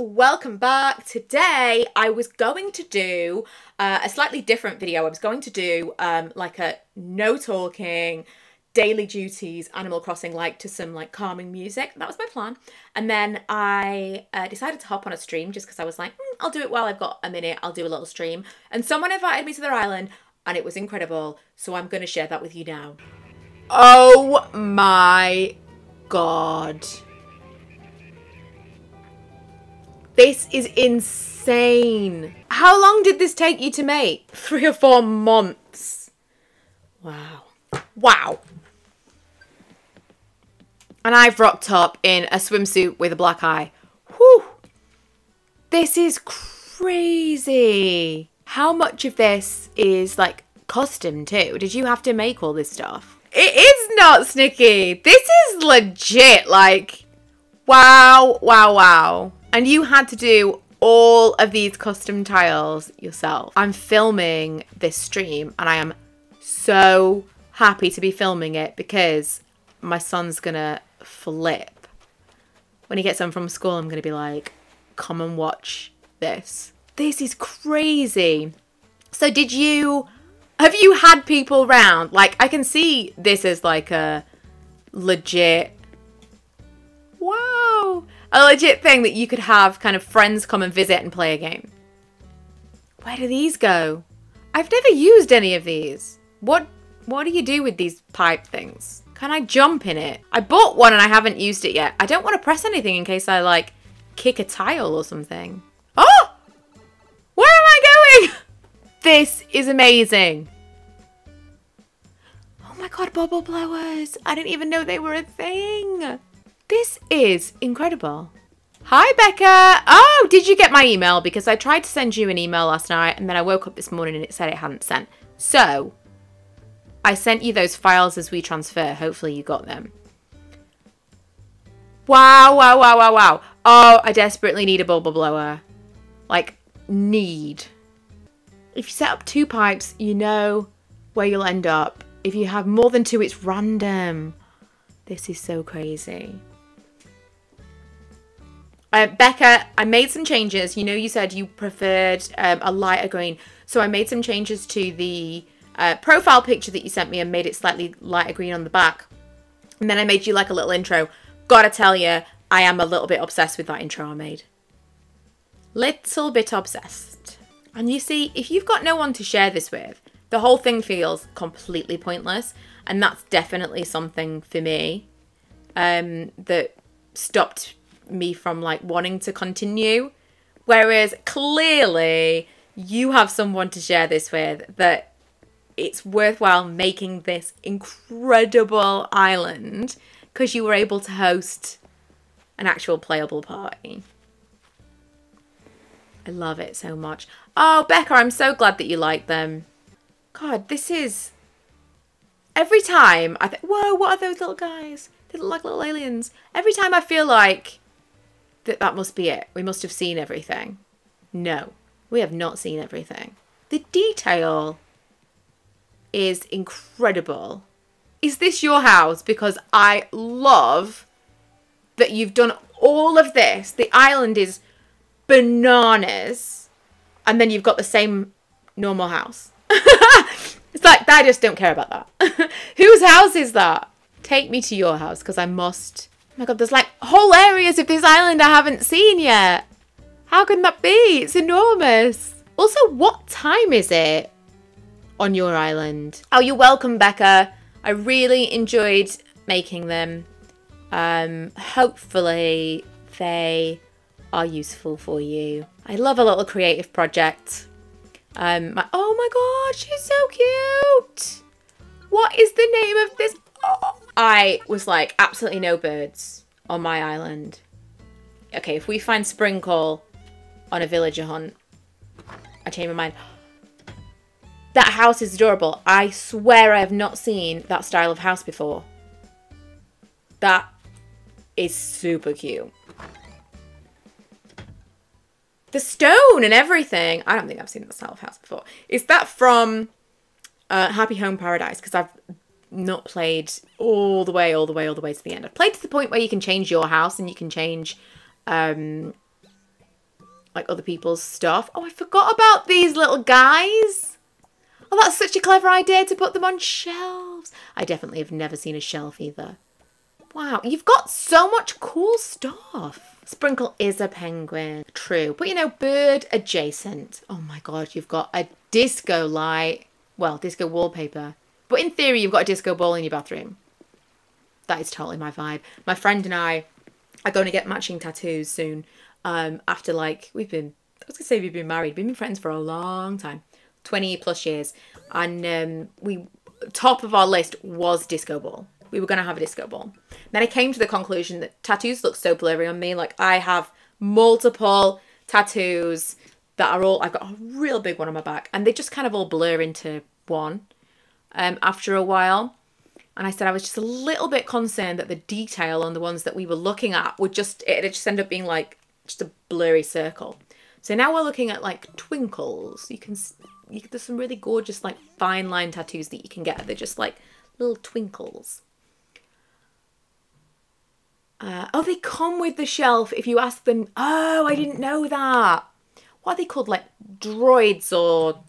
welcome back. Today I was going to do uh, a slightly different video. I was going to do um, like a no talking, daily duties Animal Crossing like to some like calming music. That was my plan. And then I uh, decided to hop on a stream just because I was like, mm, I'll do it while I've got a minute. I'll do a little stream. And someone invited me to their island and it was incredible. So I'm going to share that with you now. Oh my god. This is insane. How long did this take you to make? Three or four months. Wow. Wow. And I've rocked up in a swimsuit with a black eye. Whew. This is crazy. How much of this is like custom too? Did you have to make all this stuff? It is not snicky. This is legit. Like, wow, wow, wow and you had to do all of these custom tiles yourself. I'm filming this stream and I am so happy to be filming it because my son's gonna flip. When he gets home from school, I'm gonna be like, come and watch this. This is crazy. So did you, have you had people round? Like, I can see this as like a legit, a legit thing that you could have kind of friends come and visit and play a game. Where do these go? I've never used any of these. What what do you do with these pipe things? Can I jump in it? I bought one and I haven't used it yet. I don't want to press anything in case I like kick a tile or something. Oh! Where am I going? This is amazing. Oh my god, bubble blowers. I didn't even know they were a thing. This is incredible. Hi, Becca. Oh, did you get my email? Because I tried to send you an email last night and then I woke up this morning and it said it hadn't sent. So, I sent you those files as WeTransfer. Hopefully you got them. Wow, wow, wow, wow, wow. Oh, I desperately need a bubble blower. Like, need. If you set up two pipes, you know where you'll end up. If you have more than two, it's random. This is so crazy. Uh, Becca, I made some changes. You know, you said you preferred um, a lighter green. So I made some changes to the uh, profile picture that you sent me and made it slightly lighter green on the back. And then I made you like a little intro. Gotta tell you, I am a little bit obsessed with that intro I made. Little bit obsessed. And you see, if you've got no one to share this with, the whole thing feels completely pointless. And that's definitely something for me um, that stopped me from like wanting to continue. Whereas clearly you have someone to share this with that it's worthwhile making this incredible island because you were able to host an actual playable party. I love it so much. Oh, Becca, I'm so glad that you like them. God, this is... Every time I think, whoa, what are those little guys? They look like little aliens. Every time I feel like that that must be it. We must have seen everything. No, we have not seen everything. The detail is incredible. Is this your house? Because I love that you've done all of this. The island is bananas. And then you've got the same normal house. it's like, I just don't care about that. Whose house is that? Take me to your house because I must my god, there's like whole areas of this island I haven't seen yet. How can that be? It's enormous. Also, what time is it on your island? Oh, you're welcome, Becca. I really enjoyed making them. Um, hopefully they are useful for you. I love a little creative project. Um, my, oh my god, she's so cute. What is the name of this? Oh, I was like, absolutely no birds on my island. Okay, if we find Sprinkle on a villager hunt, I change my mind. That house is adorable. I swear I have not seen that style of house before. That is super cute. The stone and everything. I don't think I've seen that style of house before. Is that from uh, Happy Home Paradise? Because I've not played all the way, all the way, all the way to the end. I've played to the point where you can change your house and you can change um, like other people's stuff. Oh, I forgot about these little guys. Oh, that's such a clever idea to put them on shelves. I definitely have never seen a shelf either. Wow, you've got so much cool stuff. Sprinkle is a penguin. True. But you know, bird adjacent. Oh my god, you've got a disco light. Well, disco wallpaper. But in theory, you've got a disco ball in your bathroom. That is totally my vibe. My friend and I are going to get matching tattoos soon. Um, after like, we've been, I was to say we've been married. We've been friends for a long time. 20 plus years. And um, we, top of our list was disco ball. We were going to have a disco ball. Then I came to the conclusion that tattoos look so blurry on me. Like I have multiple tattoos that are all, I've got a real big one on my back and they just kind of all blur into one um, after a while. And I said I was just a little bit concerned that the detail on the ones that we were looking at would just, it just end up being like just a blurry circle. So now we're looking at like twinkles. You can, you, there's some really gorgeous like fine line tattoos that you can get. They're just like little twinkles. Uh, oh, they come with the shelf if you ask them. Oh, I didn't know that. What are they called? Like droids or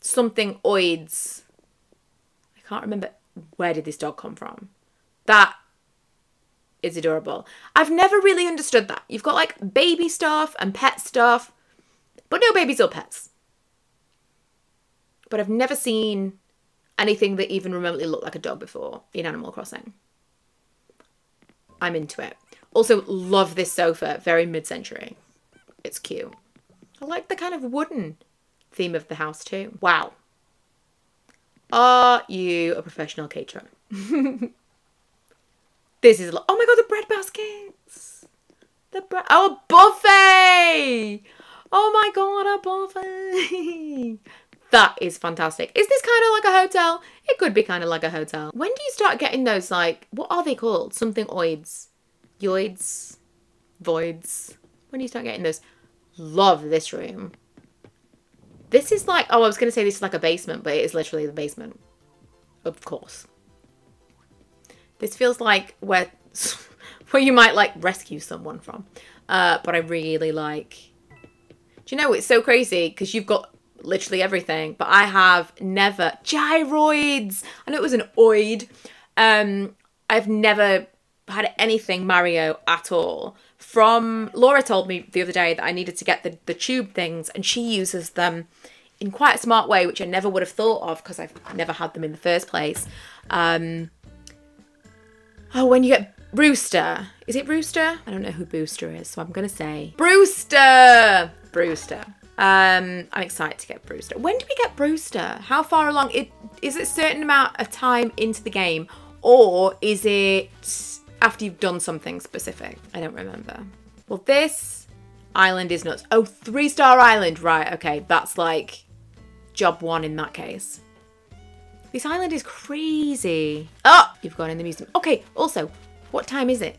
something oids. I can't remember where did this dog come from. That is adorable. I've never really understood that. You've got like baby stuff and pet stuff, but no babies or pets. But I've never seen anything that even remotely looked like a dog before in Animal Crossing. I'm into it. Also, love this sofa, very mid century. It's cute. I like the kind of wooden theme of the house too. Wow. Are you a professional caterer? this is, oh my god, the bread baskets. The bread, oh, buffet. Oh my god, a buffet. that is fantastic. Is this kind of like a hotel? It could be kind of like a hotel. When do you start getting those, like, what are they called? Something oids. Yoids? Voids? When do you start getting those? Love this room. This is like, oh, I was going to say this is like a basement, but it is literally the basement. Of course. This feels like where, where you might like rescue someone from. Uh, but I really like, do you know, it's so crazy because you've got literally everything, but I have never, gyroids. I know it was an oid. Um, I've never had anything Mario at all. From Laura told me the other day that I needed to get the, the tube things, and she uses them in quite a smart way, which I never would have thought of because I've never had them in the first place. Um, oh, when you get Brewster. Is it Brewster? I don't know who Brewster is, so I'm going to say Brewster! Brewster. Um, I'm excited to get Brewster. When do we get Brewster? How far along? It Is it a certain amount of time into the game? Or is it after you've done something specific. I don't remember. Well, this island is nuts. Oh, three star island. Right, okay. That's like job one in that case. This island is crazy. Oh, you've gone in the museum. Okay, also, what time is it?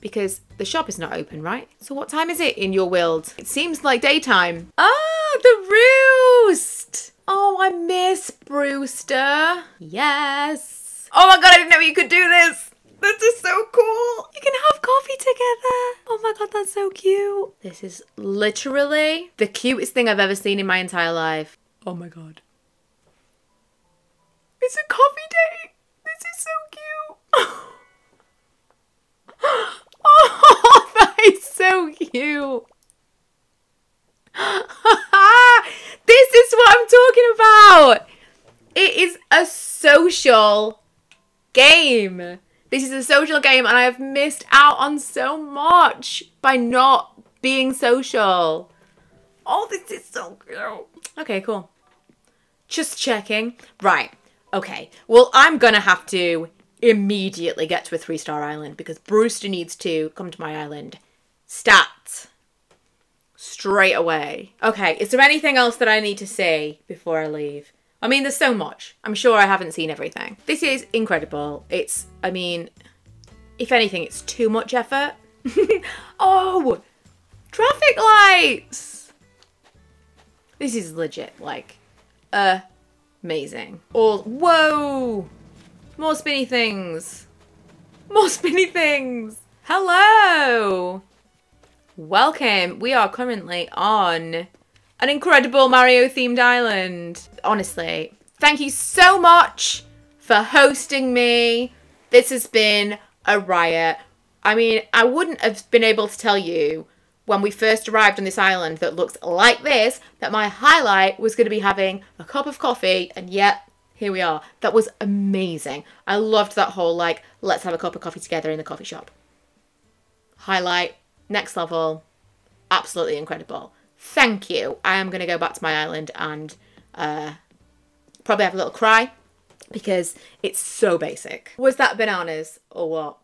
Because the shop is not open, right? So what time is it in your world? It seems like daytime. Ah, the roost. Oh, I miss Brewster. Yes. Oh my god, I didn't know you could do this. This is so cool. You can have coffee together. Oh my god, that's so cute. This is literally the cutest thing I've ever seen in my entire life. Oh my god. It's a coffee date. This is so cute. oh, that is so cute. this is what I'm talking about. It is a social game. This is a social game and I have missed out on so much by not being social. Oh, this is so cute. Okay, cool. Just checking. Right. Okay. Well, I'm gonna have to immediately get to a three star island because Brewster needs to come to my island. Stats. Straight away. Okay, is there anything else that I need to say before I leave? I mean, there's so much. I'm sure I haven't seen everything. This is incredible. It's, I mean, if anything, it's too much effort. oh, traffic lights. This is legit, like, uh, amazing. All, whoa, more spinny things. More spinny things. Hello. welcome. We are currently on an incredible Mario themed island. Honestly, thank you so much for hosting me. This has been a riot. I mean, I wouldn't have been able to tell you when we first arrived on this island that looks like this that my highlight was going to be having a cup of coffee, and yet here we are. That was amazing. I loved that whole like, let's have a cup of coffee together in the coffee shop. Highlight, next level, absolutely incredible. Thank you. I am going to go back to my island and uh, probably have a little cry because it's so basic. Was that bananas or what?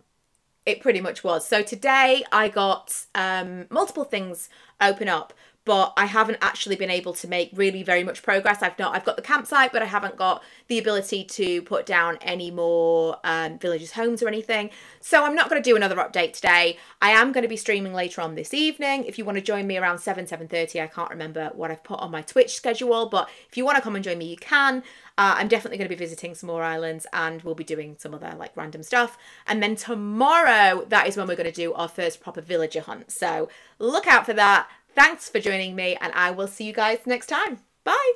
It pretty much was. So today I got um, multiple things open up but I haven't actually been able to make really very much progress. I've not I've got the campsite, but I haven't got the ability to put down any more um, villagers' homes or anything. So I'm not going to do another update today. I am going to be streaming later on this evening. If you want to join me around 7, 7.30, I can't remember what I've put on my Twitch schedule, but if you want to come and join me, you can. Uh, I'm definitely going to be visiting some more islands and we'll be doing some other like random stuff. And then tomorrow, that is when we're going to do our first proper villager hunt. So look out for that. Thanks for joining me, and I will see you guys next time. Bye.